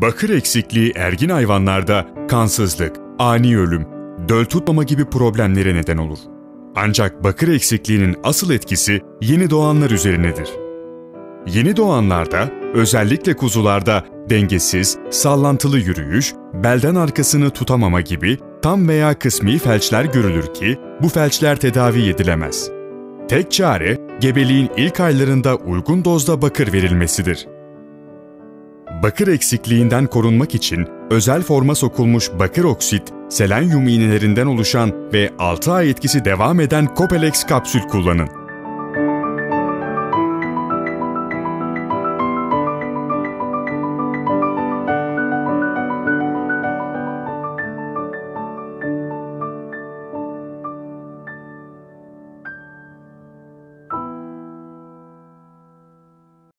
Bakır eksikliği ergin hayvanlarda kansızlık, ani ölüm, döl tutmama gibi problemlere neden olur. Ancak bakır eksikliğinin asıl etkisi yeni doğanlar üzerinedir. Yeni doğanlarda, özellikle kuzularda dengesiz, sallantılı yürüyüş, belden arkasını tutamama gibi tam veya kısmi felçler görülür ki bu felçler tedavi edilemez. Tek çare gebeliğin ilk aylarında uygun dozda bakır verilmesidir. Bakır eksikliğinden korunmak için özel forma sokulmuş bakır oksit, selenyum iğnelerinden oluşan ve 6 ay etkisi devam eden Copelex kapsül kullanın.